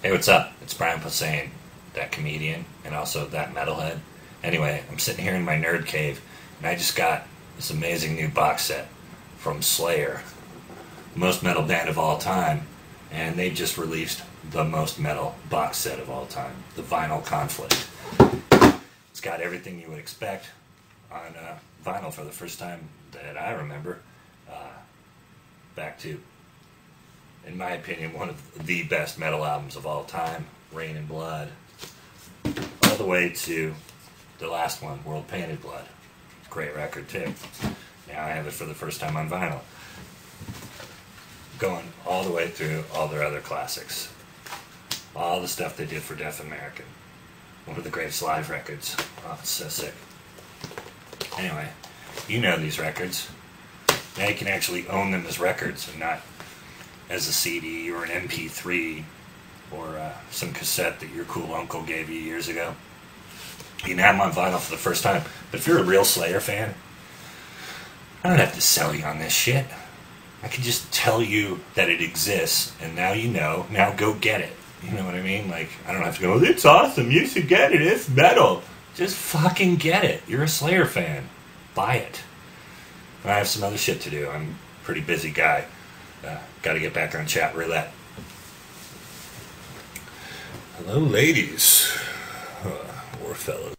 Hey, what's up? It's Brian Posehn, that comedian, and also that metalhead. Anyway, I'm sitting here in my nerd cave, and I just got this amazing new box set from Slayer, The most metal band of all time, and they just released the most metal box set of all time, the Vinyl Conflict. It's got everything you would expect on uh, vinyl for the first time that I remember. Uh, back to in my opinion, one of the best metal albums of all time, Reign in Blood, all the way to the last one, World Painted Blood. Great record, too. Now I have it for the first time on vinyl. Going all the way through all their other classics. All the stuff they did for Def American. One of the greatest live records. Oh, it's so sick. Anyway, you know these records. Now you can actually own them as records and not as a CD or an MP3 or uh, some cassette that your cool uncle gave you years ago. You can have them on vinyl for the first time. But if you're a real Slayer fan, I don't have to sell you on this shit. I can just tell you that it exists, and now you know. Now go get it. You know what I mean? Like, I don't have to go, it's awesome, you should get it, it's metal. Just fucking get it. You're a Slayer fan. Buy it. I have some other shit to do. I'm a pretty busy guy. Uh, Got to get back on chat roulette. Hello, ladies. Uh, or fellows.